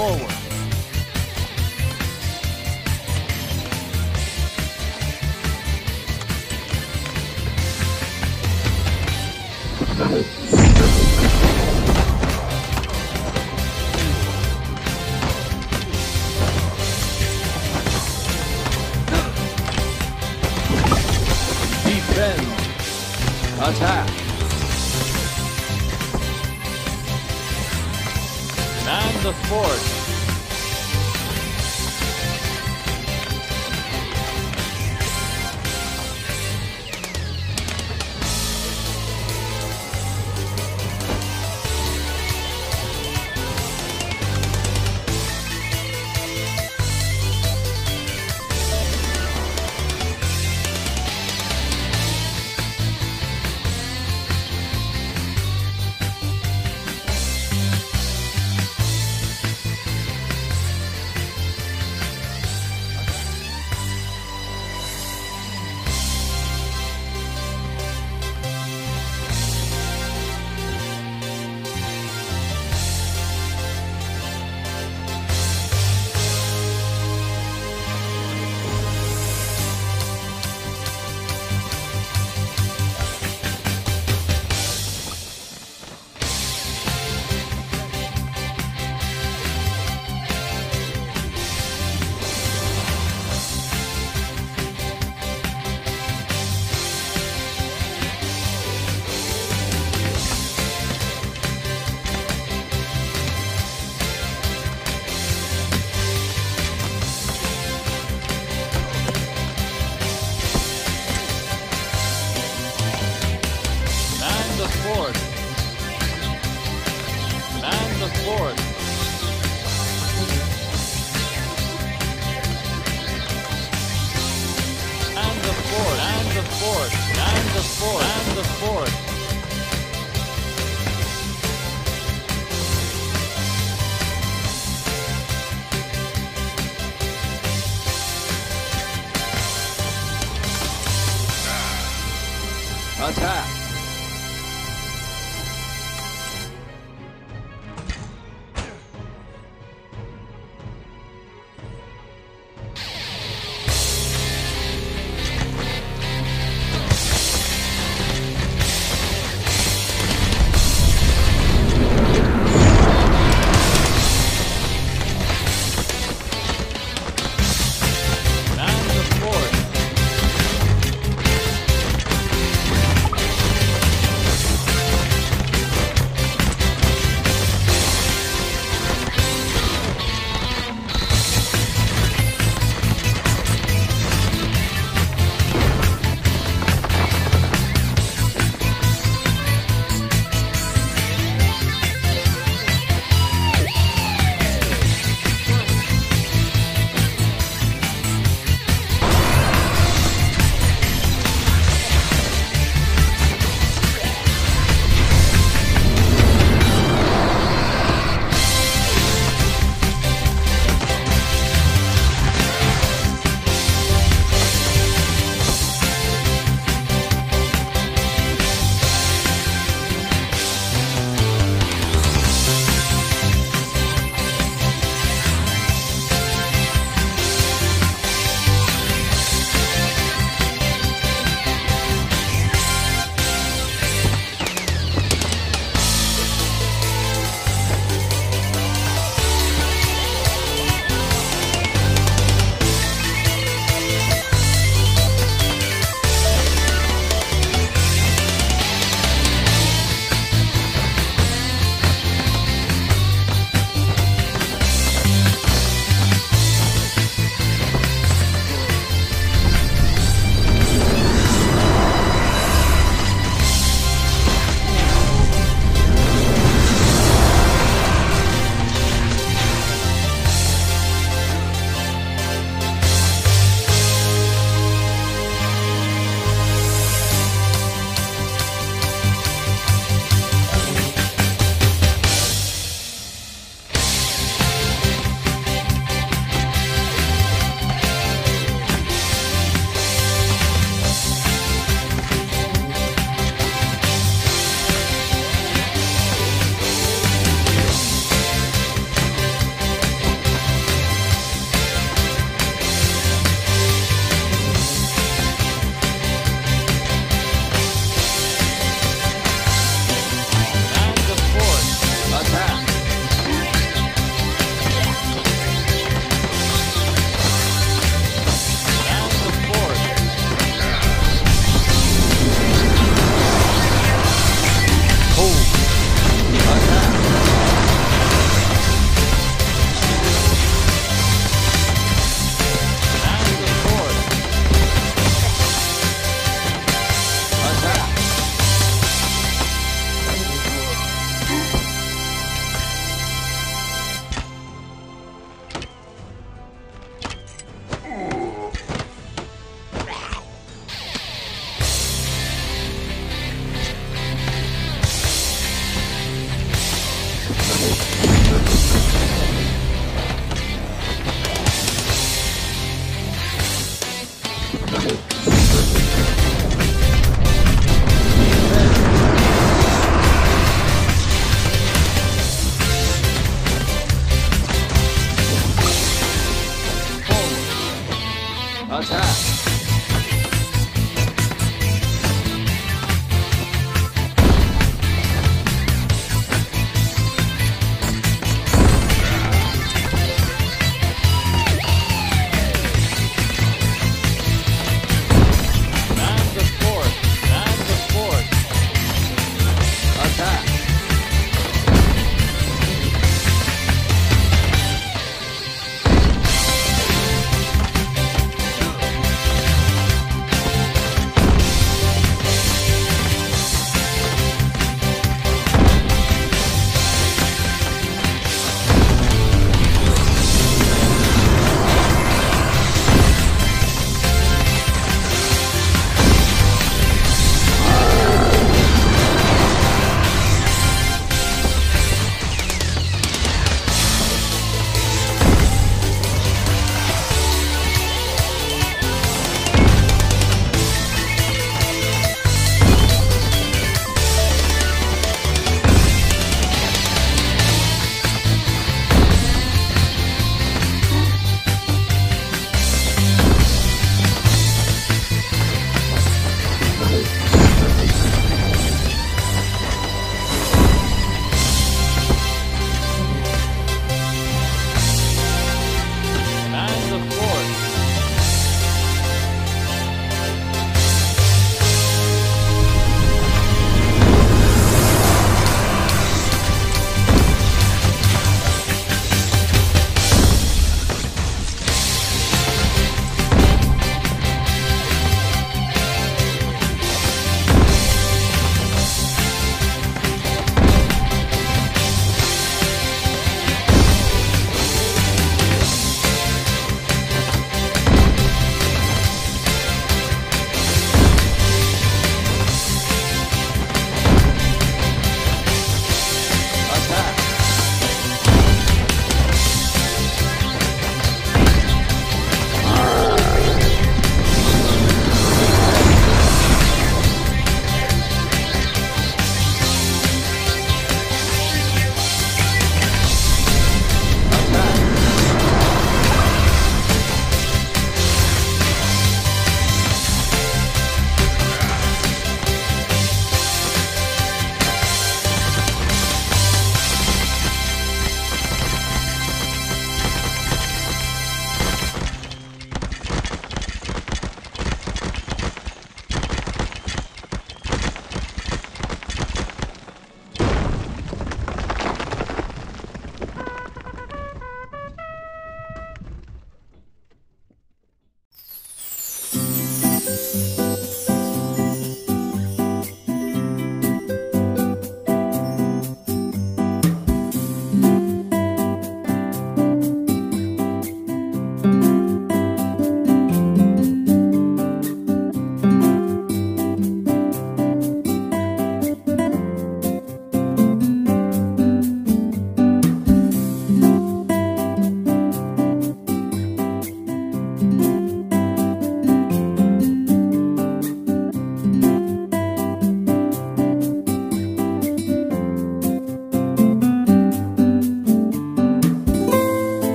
forward. Defend. Attack. The Fort. Man the fort. Man the fort.